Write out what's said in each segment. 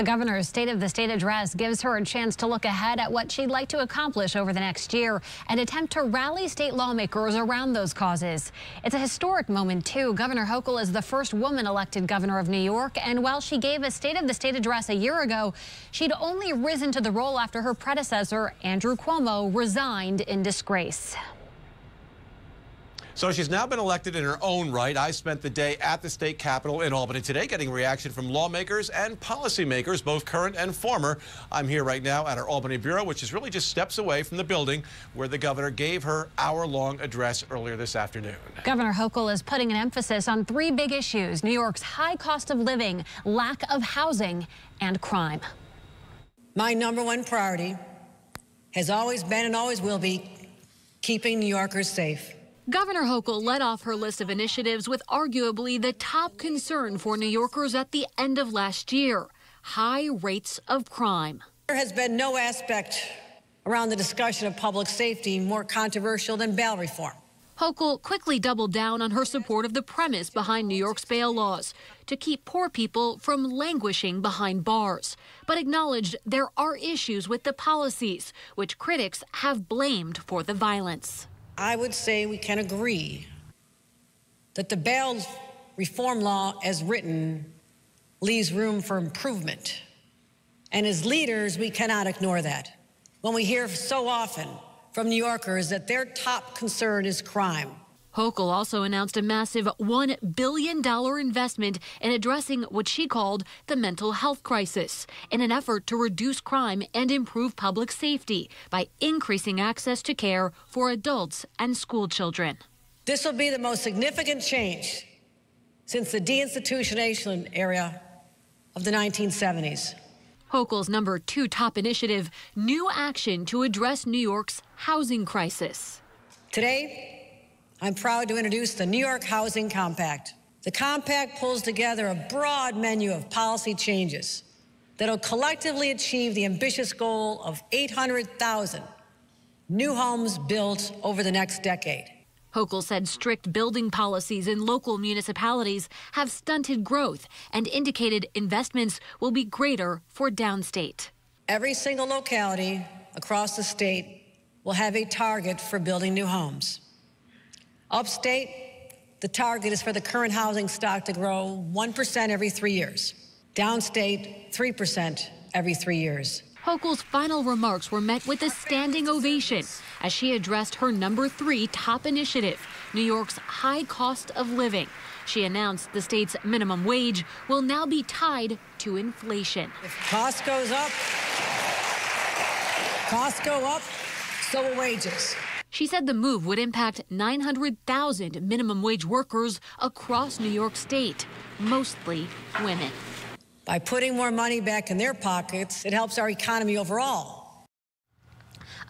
The governor's State of the State address gives her a chance to look ahead at what she'd like to accomplish over the next year and attempt to rally state lawmakers around those causes. It's a historic moment, too. Governor Hochul is the first woman elected governor of New York, and while she gave a State of the State address a year ago, she'd only risen to the role after her predecessor, Andrew Cuomo, resigned in disgrace. So she's now been elected in her own right. I spent the day at the state capitol in Albany today getting reaction from lawmakers and policymakers, both current and former. I'm here right now at our Albany Bureau, which is really just steps away from the building where the governor gave her hour-long address earlier this afternoon. Governor Hochul is putting an emphasis on three big issues, New York's high cost of living, lack of housing, and crime. My number one priority has always been and always will be keeping New Yorkers safe. Governor Hochul led off her list of initiatives with arguably the top concern for New Yorkers at the end of last year high rates of crime. There has been no aspect around the discussion of public safety more controversial than bail reform. Hochul quickly doubled down on her support of the premise behind New York's bail laws to keep poor people from languishing behind bars, but acknowledged there are issues with the policies, which critics have blamed for the violence. I would say we can agree that the bail reform law as written leaves room for improvement. And as leaders, we cannot ignore that. When we hear so often from New Yorkers that their top concern is crime, Hochul also announced a massive $1 billion investment in addressing what she called the mental health crisis in an effort to reduce crime and improve public safety by increasing access to care for adults and school children. This will be the most significant change since the deinstitutionation era of the 1970s. Hochul's number two top initiative, new action to address New York's housing crisis. Today, I'm proud to introduce the New York Housing Compact. The compact pulls together a broad menu of policy changes that'll collectively achieve the ambitious goal of 800,000 new homes built over the next decade. Hochul said strict building policies in local municipalities have stunted growth and indicated investments will be greater for downstate. Every single locality across the state will have a target for building new homes. Upstate, the target is for the current housing stock to grow 1% every three years. Downstate, 3% every three years. Hochul's final remarks were met with a standing ovation as she addressed her number three top initiative, New York's high cost of living. She announced the state's minimum wage will now be tied to inflation. If cost goes up, costs go up, so will wages. She said the move would impact 900,000 minimum wage workers across New York State, mostly women. By putting more money back in their pockets, it helps our economy overall.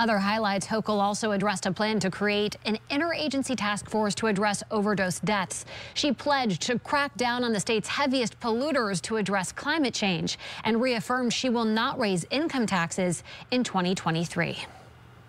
Other highlights, Hochul also addressed a plan to create an interagency task force to address overdose deaths. She pledged to crack down on the state's heaviest polluters to address climate change and reaffirmed she will not raise income taxes in 2023.